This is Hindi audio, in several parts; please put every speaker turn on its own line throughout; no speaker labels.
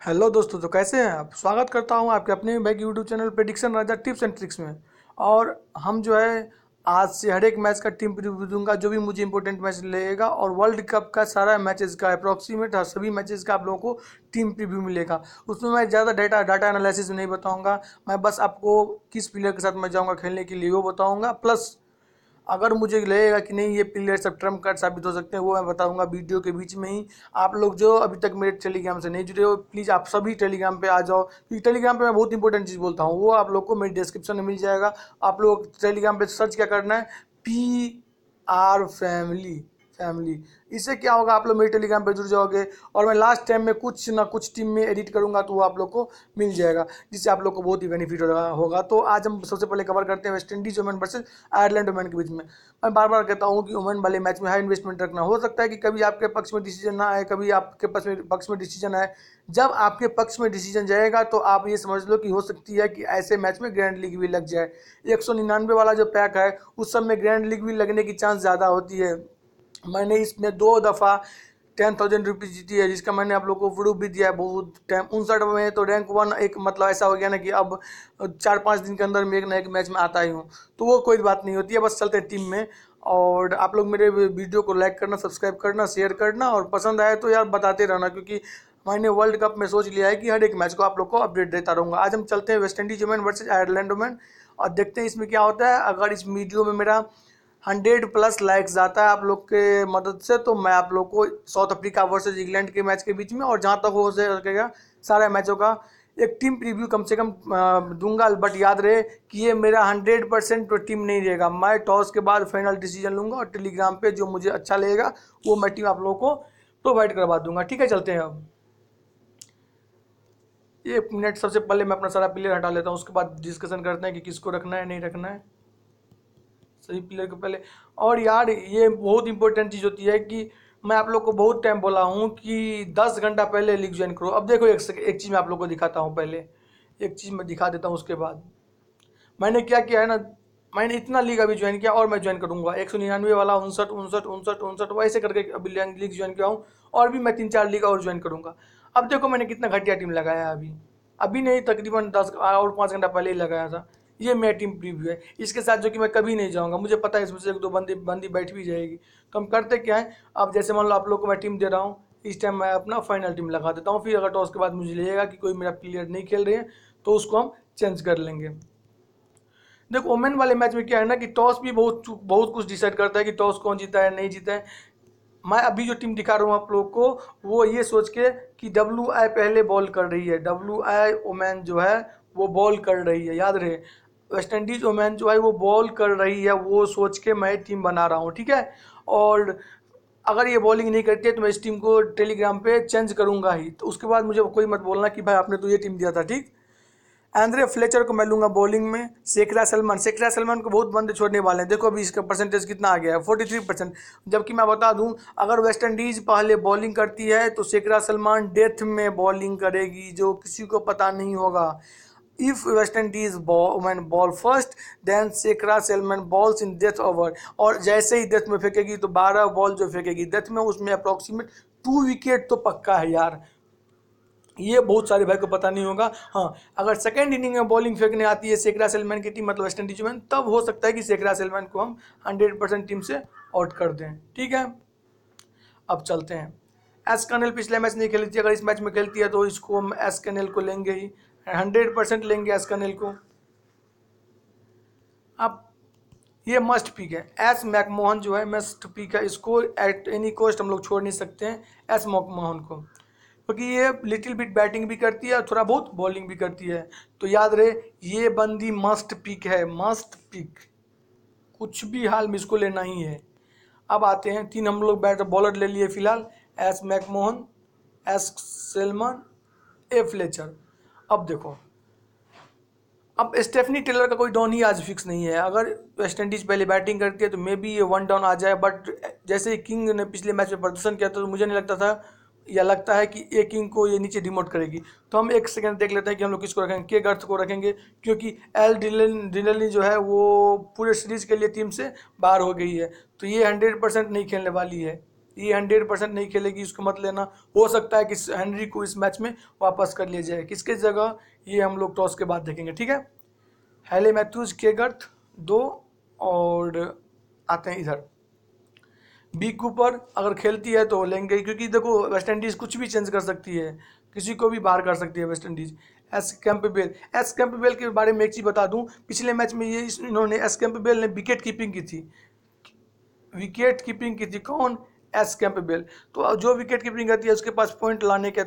हेलो दोस्तों तो कैसे हैं आप? स्वागत करता हूँ आपके अपने bag YouTube channel prediction Raja tips and tricks में। और हम जो है, आज से हर एक मैच का टीम प्रीव्यू दूँगा, जो भी मुझे इंपॉर्टेंट मैच लगेगा, और वर्ल्ड कप का सारा मैचेस का अप्रॉक्सीमेट हर सभी मैचेस का आप लोगों को टीम प्रीव्यू मिलेगा। उसमें मैं ज़्यादा डाटा डाटा एनालिसिस नहीं बताऊँगा, मैं बस आपको किस प्लेयर के साथ मैं जाऊँगा खेलने के लिए वो बताऊँगा प्लस अगर मुझे लगेगा कि नहीं, ये प्लेयर सब ट्रंप कार्ड साबित हो सकते हैं, वो मैं बताऊँगा वीडियो के बीच में ही। आप लोग जो अभी तक मेरे टेलीग्राम से नहीं जुड़े हो प्लीज़ आप सभी टेलीग्राम पे आ जाओ। क्योंकि टेलीग्राम पे मैं बहुत इंपॉर्टेंट चीज़ बोलता हूँ, वो आप लोग को मेरे डिस्क्रिप्शन में मिल जाएगा। आप लोग टेलीग्राम पर सर्च क्या करना है? पी आर फैमिली फैमिली इससे क्या होगा? आप लोग मेरे टेलीग्राम पर जुड़ जाओगे और मैं लास्ट टाइम में कुछ ना कुछ टीम में एडिट करूँगा तो वो आप लोग को मिल जाएगा, जिससे आप लोग को बहुत ही बेनिफिट होगा तो आज हम सबसे पहले कवर करते हैं West Indies women versus Ireland women के बीच में। मैं बार बार कहता हूँ कि वुमेन वाले मैच में हाई इन्वेस्टमेंट रखना, हो सकता है कि कभी आपके पक्ष में डिसीज़न ना आए, कभी आपके पक्ष में पक्ष में डिसीज़न आए। जब आपके पक्ष में डिसीज़न जाएगा तो आप ये समझ लो कि हो सकती है कि ऐसे मैच में ग्रैंड लीग भी लग जाए। एक सौ निन्यानवे वाला जो पैक है, उस सब में ग्रैंड लीग भी लगने की चांस ज़्यादा होती है। मैंने इसमें दो दफ़ा टेन थाउज़ेंड रुपीज़ जीती है, जिसका मैंने आप लोगों को प्रूफ भी दिया है बहुत टाइम उनसठ में तो रैंक वन एक मतलब ऐसा हो गया ना कि अब चार पाँच दिन के अंदर मैं एक ना एक मैच में आता ही हूँ। तो वो कोई बात नहीं होती है, बस चलते हैं टीम में। और आप लोग मेरे वीडियो को लाइक करना सब्सक्राइब करना शेयर करना और पसंद आए तो यार बताते रहना, क्योंकि मैंने वर्ल्ड कप में सोच लिया है कि हर एक मैच को आप लोग को अपडेट देता रहूँगा। आज हम चलते हैं West Indies versus Ireland women और देखते हैं इसमें क्या होता है। अगर इस वीडियो में मेरा हंड्रेड प्लस लाइक्स आता है आप लोग के मदद से तो मैं आप लोग को साउथ अफ्रीका वर्सेज इंग्लैंड के मैच के बीच में और जहाँ तक हो सकेगा सारे मैचों का, एक टीम प्रीव्यू कम से कम दूँगा, बट याद रहे कि ये मेरा हंड्रेड परसेंट तो टीम नहीं रहेगा। मैं टॉस के बाद फाइनल डिसीज़न लूँगा और टेलीग्राम पे जो मुझे अच्छा लगेगा, वो मैं टीम आप लोगों को प्रोवाइड करवा दूँगा। ठीक है, चलते हैं अब। एक मिनट, सबसे पहले मैं अपना सारा प्लेयर हटा लेता हूँ, उसके बाद डिस्कशन करते हैं कि किसको रखना है, नहीं रखना है। सही प्लेयर को पहले। और यार, ये बहुत इंपॉर्टेंट चीज़ होती है कि मैं आप लोग को बहुत टाइम बोला हूँ कि दस घंटा पहले लीग ज्वाइन करो। अब देखो एक एक चीज़ मैं आप लोग को दिखाता हूँ पहले। एक चीज़ मैं दिखा देता हूँ उसके बाद। मैंने क्या किया है ना, मैंने इतना लीग अभी ज्वाइन किया और मैं ज्वाइन करूँगा। एक सौ निन्यानवे वाला, उनसठ उनसठ उनसठ उनसठ, वैसे करके अभी लीग ज्वाइन किया हूँ और भी मैं तीन चार लीग और ज्वाइन करूँगा। अब देखो मैंने कितना घटिया टीम लगाया अभी। अभी नहीं, तकरीबन दस और पाँच घंटा पहले ही लगाया था। ये मेरा टीम प्रीव्यू है। इसके साथ जो कि मैं कभी नहीं जाऊँगा, मुझे पता है इसमें से एक दो बंदी बंदी बैठ भी जाएगी। तो हम करते क्या है? अब जैसे मान लो आप लोग को मैं टीम दे रहा हूँ, इस टाइम मैं अपना फाइनल टीम लगा देता हूँ। फिर अगर टॉस के बाद मुझे लगेगा कि कोई मेरा प्लेयर नहीं खेल रहे हैं तो उसको हम चेंज कर लेंगे। देखो वोमेन वाले मैच में क्या है ना कि टॉस भी बहुत बहुत कुछ डिसाइड करता है कि टॉस कौन जीता है, नहीं जीता है। मैं अभी जो टीम दिखा रहा हूँ आप लोग को, वो ये सोच के कि डब्ल्यू आई पहले बॉल कर रही है। डब्ल्यू आई वोमेन जो है, वो बॉल कर रही है। याद रहे वेस्ट इंडीज वोमेन जो है वो बॉल कर रही है, वो सोच के मैं टीम बना रहा हूँ, ठीक है? और अगर ये बॉलिंग नहीं करती है तो मैं इस टीम को टेलीग्राम पे चेंज करूँगा ही। तो उसके बाद मुझे कोई मत बोलना कि भाई आपने तो ये टीम दिया था, ठीक? एंड्रे फ्लेचर को मैं लूँगा बॉलिंग में। शेखरा सलमान शेखरा सलमान को बहुत बंदे छोड़ने वाले हैं। देखो अभी इसका परसेंटेज कितना आ गया है फोर्टी थ्री परसेंट जबकि मैं बता दूँ, अगर वेस्ट इंडीज़ पहले बॉलिंग करती है तो शेखरा सलमान डेथ में बॉलिंग करेगी, जो किसी को पता नहीं होगा। If West Indies ball, when ball first then Sekra Selman balls in death over. और जैसे ही डेथ में फेंकेगी तो 12 बॉल जो फेंकेगी डेथ में उसमें अप्रोक्सीमेट टू विकेट तो पक्का है यार। ये बहुत सारे भाई को पता नहीं होगा। हाँ अगर सेकेंड इनिंग में बॉलिंग फेंकने आती है सेकरा सेलमैन की टीम मतलब वेस्ट इंडीज में तब हो सकता है कि शेखरा सेलमैन को हम हंड्रेड परसेंट टीम से आउट कर दें। ठीक है? अब चलते हैं। एस कनल पिछले मैच नहीं खेली थी। अगर इस मैच में खेलती है तो इसको हम एस कनल को लेंगे ही। हंड्रेड परसेंट लेंगे एस कनेल को। अब ये मस्ट पिक है। एस मैकमोहन जो है मस्ट पिक है। इसको एट एनी कॉस्ट हम लोग छोड़ नहीं सकते हैं एस मैकमोहन को। क्योंकि ये लिटिल बिट बैटिंग भी करती है और थोड़ा बहुत बॉलिंग भी करती है। तो याद रहे, ये बंदी मस्ट पिक है। मस्ट पिक कुछ भी हाल में इसको लेना ही है। अब आते हैं। तीन हम लोग बैटर बॉलर ले लिए फ़िलहाल। S McMahon, S Selman, A Fletcher. अब देखो। अब स्टेफनी टेलर का कोई डाउन ही आज फिक्स नहीं है। अगर वेस्ट इंडीज पहले बैटिंग करती है तो मे बी ये वन डाउन आ जाए बट जैसे ही किंग ने पिछले मैच में प्रदर्शन किया था तो मुझे नहीं लगता था, या लगता है कि ए किंग को ये नीचे डिमोट करेगी। तो हम एक सेकंड देख लेते हैं कि हम लोग किसको रखेंगे के गर्थ को रखेंगे, क्योंकि एल डिनली जो है, वो पूरे सीरीज़ के लिए टीम से बाहर हो गई है। तो ये हंड्रेड परसेंट नहीं खेलने वाली है। ये हंड्रेड परसेंट नहीं खेलेगी, इसको मत लेना। हो सकता है कि हेनरी को इस मैच में वापस कर लिया जाए। किसके जगह? ये हम लोग टॉस के बाद देखेंगे, ठीक है? हेले मैथ्यूज के गर्थ दो और आते हैं इधर। बी कूपर अगर खेलती है तो लेंगे, क्योंकि देखो वेस्ट इंडीज़ कुछ भी चेंज कर सकती है। किसी को भी बाहर कर सकती है West Indies S Campbell S Campbell के बारे में एक चीज़ बता दूँ, पिछले मैच में ये इन्होंने एस कैंपबेल ने विकेट कीपिंग की थी। विकेट कीपिंग की थी। कौन? एस कैंपबेल तो जो विकेट कीपिंग करती है, उसके पास पॉइंट लाने के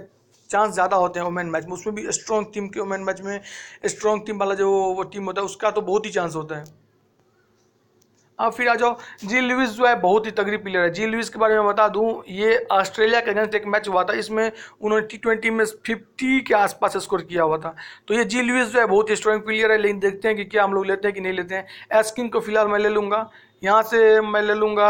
चांस ज़्यादा होते हैं वुमेन मैच में। उसमें भी स्ट्रॉन्ग टीम के वुमेन मैच में स्ट्रॉन्ग टीम वाला जो वो टीम होता है, उसका तो बहुत ही चांस होता है। अब फिर आ जाओ जी लुइस जो है बहुत ही तगड़ी प्लेयर है। जी लुइस के बारे में बता दूँ, ये ऑस्ट्रेलिया के अगेंस्ट एक मैच हुआ था, इसमें उन्होंने टी ट्वेंटी में फिफ्टी के आसपास स्कोर किया हुआ था। तो ये जी लुइस जो है बहुत ही स्ट्रॉन्ग प्लेयर है, लेकिन देखते हैं कि क्या हम लोग लेते हैं कि नहीं लेते हैं। एस्किंग को फ़िलहाल मैं ले लूँगा। यहाँ से मैं ले लूँगा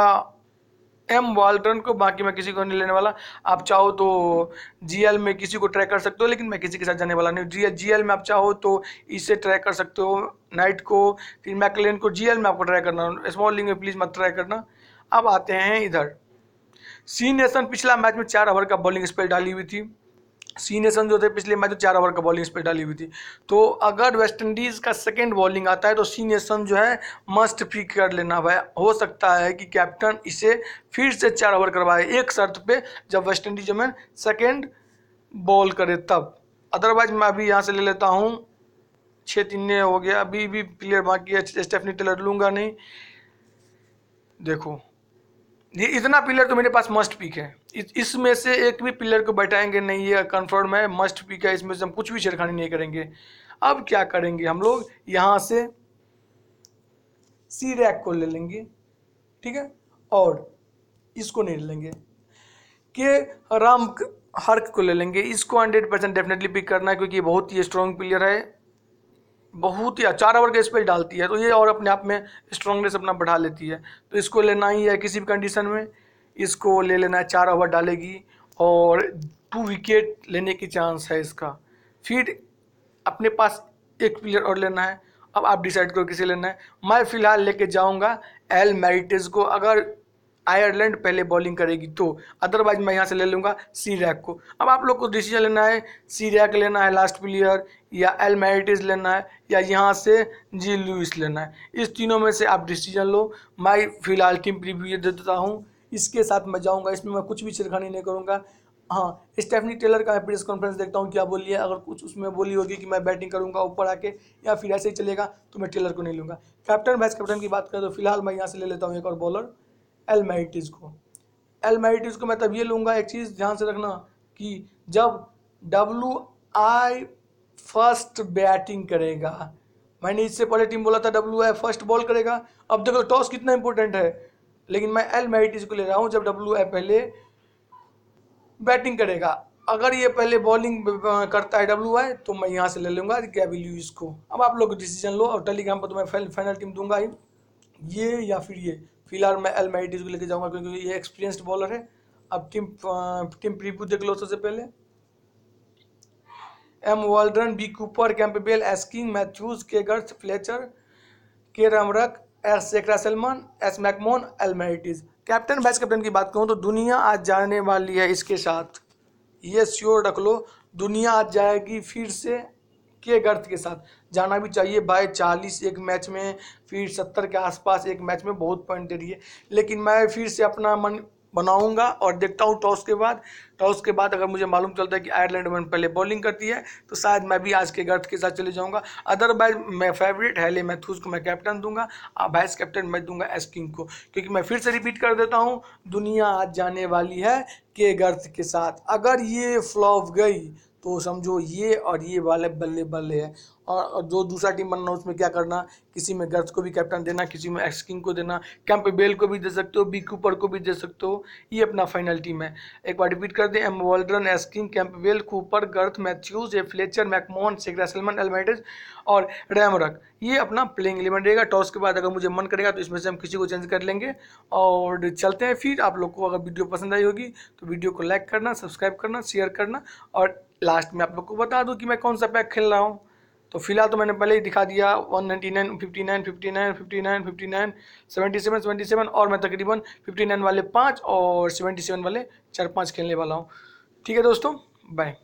एम वाल्टन को, बाकी मैं किसी को नहीं लेने वाला। आप चाहो तो जीएल में किसी को ट्रैक कर सकते हो, लेकिन मैं किसी के साथ जाने वाला नहीं जी जीएल में आप चाहो तो इसे ट्रैक कर सकते हो नाइट को, फिर मैकलेन को जीएल में आपको ट्राई करना। स्मॉल में प्लीज़ मत ट्राई करना। अब आते हैं इधर। सी नेशन पिछला मैच में चार ओवर का बॉलिंग स्पेल डाली हुई थी। सी नेशन जो थे, पिछले मैच में चार ओवर का बॉलिंग स्पेल डाली हुई थी। तो अगर वेस्ट इंडीज़ का सेकेंड बॉलिंग आता है तो सी नेशन जो है मस्ट पिक कर लेना भाई। हो सकता है कि कैप्टन इसे फिर से चार ओवर करवाए, एक शर्त पे, जब वेस्ट इंडीज में सेकेंड बॉल करे तब। अदरवाइज़ मैं अभी यहाँ से ले लेता हूँ। छः तीन हो गया, अभी भी प्लेयर बाकी है स्टेफनी टेलर लूँगा नहीं। देखो ये इतना पिलर तो मेरे पास मस्ट पिक है। इसमें से एक भी पिलर को बैठाएँगे नहीं ये कन्फर्म है मस्ट पिक है, इसमें से हम कुछ भी छेड़खानी नहीं करेंगे। अब क्या करेंगे हम लोग? यहाँ से सी रैक को ले लेंगे, ठीक है? और इसको नहीं ले लेंगे। के राम हर्क को ले लेंगे। इसको हंड्रेड परसेंट डेफिनेटली पिक करना है क्योंकि ये बहुत ही स्ट्रॉन्ग प्लेयर है। बहुत ही चार ओवर के स्पेल डालती है तो ये और अपने आप में स्ट्रांगनेस अपना बढ़ा लेती है। तो इसको लेना ही है किसी भी कंडीशन में, इसको ले लेना है, चार ओवर डालेगी और टू विकेट लेने की चांस है इसका। फिर अपने पास एक प्लेयर और लेना है, अब आप डिसाइड करो किसे लेना है। मैं फ़िलहाल लेके जाऊँगा एल मैरिटेज को। अगर आयरलैंड पहले बॉलिंग करेगी तो अदरवाइज़ मैं यहाँ से ले लूँगा सी रैक को। अब आप लोग को डिसीज़न लेना है सी रैक लेना है लास्ट प्लेयर या एल मैरिटिस लेना है, या यहाँ से जी लुइस लेना है। इस तीनों में से आप डिसीज़न लो। मैं फ़िलहाल टीम प्रीव्यू दे देता हूँ। इसके साथ मैं जाऊँगा। इसमें मैं कुछ भी छिड़खानी नहीं करूँगा। हाँ स्टेफनी टेलर का प्रेस कॉन्फ्रेंस देखता हूँ, क्या बोली है। अगर कुछ उसमें बोली होगी कि मैं बैटिंग करूँगा ऊपर आके, या फिर ऐसे ही चलेगा तो मैं टेलर को नहीं लूँगा। कैप्टन वाइस कैप्टन की बात करें तो फ़िलहाल मैं यहाँ से ले लेता हूँ एक और बॉलर एलमाइटिस को। एलमाइटिस को मैं तब ये लूँगा एक चीज़ ध्यान से रखना कि जब डब्लू आई फ़र्स्ट बैटिंग करेगा। मैंने इससे पहले टीम बोला था डब्ल्यू आई फ़र्स्ट बॉल करेगा। अब देखो टॉस कितना इंपॉर्टेंट है। लेकिन मैं एल मैटिस को ले रहा हूँ, जब डब्ल्यू आई पहले बैटिंग करेगा। अगर ये पहले बॉलिंग करता है डब्ल्यू आई तो मैं यहाँ से ले लूँगा गैबिल को अब आप लोग डिसीज़न लो और टेलीग्राम पर तो मैं फाइनल टीम दूँगा ही। ये या फिर ये। फ़िलहाल मैं एल मैटिस को लेके जाऊँगा क्योंकि ये एक्सपीरियंस्ड बॉलर है। अब टीम टीम प्रीव्यू देख लो सबसे पहले। M Waldron B Cooper Campbell S King Matthews K Garth Fletcher, K Ramharack, S Shakera Selman S McMahon, L Mattis captain vice captain की बात करूँ तो दुनिया आज जाने वाली है इसके साथ। ये श्योर रख लो, दुनिया आज जाएगी फिर से के गर्थ के साथ। जाना भी चाहिए, बाय चालीस एक मैच में, फिर सत्तर के आसपास एक मैच में बहुत पॉइंट दे रही है लेकिन मैं फिर से अपना मन बनाऊँगा और देखता हूँ टॉस के बाद। टॉस के बाद अगर मुझे मालूम चलता है कि आयरलैंड में पहले बॉलिंग करती है तो शायद मैं भी आज के गर्थ के साथ चले जाऊँगा। अदरवाइज़ मैं फेवरेट हैले मैथ्यूज को मैं कैप्टन दूँगा वाइस कैप्टन मैं दूँगा एस किंग को। क्योंकि मैं फिर से रिपीट कर देता हूँ, दुनिया आज जाने वाली है के गर्थ के साथ। अगर ये फ्लॉप गई तो समझो ये और ये वाले बल्ले बल्ले है। और जो दूसरा टीम बनना, उसमें क्या करना? किसी में गर्थ को भी कैप्टन देना, किसी में एक्सकिंग को देना। कैंप बेल को भी दे सकते हो बी कूपर को भी दे सकते हो। ये अपना फाइनल टीम है। एक बार रिपीट कर दें M Waldron S King Campbell Cooper Garth Matthews A Fletcher McMahon Shakera Selman और रैमरक ये अपना प्लेइंग एलिमेंट रहेगा। टॉस के बाद अगर मुझे मन करेगा तो इसमें से हम किसी को चेंज कर लेंगे। और चलते हैं फिर। आप लोग को अगर वीडियो पसंद आई होगी तो वीडियो को लाइक करना सब्सक्राइब करना शेयर करना और लास्ट में आप लोग को बता दूँ कि मैं कौन सा पैक खेल रहा हूँ। तो फ़िलहाल तो मैंने पहले ही दिखा दिया one ninety nine fifty nine fifty nine fifty nine fifty nine seventy seven seventy seven और मैं तकरीबन फिफ्टी नाइन वाले पाँच और सेवेंटी सेवन वाले चार पाँच खेलने वाला हूँ। ठीक है दोस्तों बाय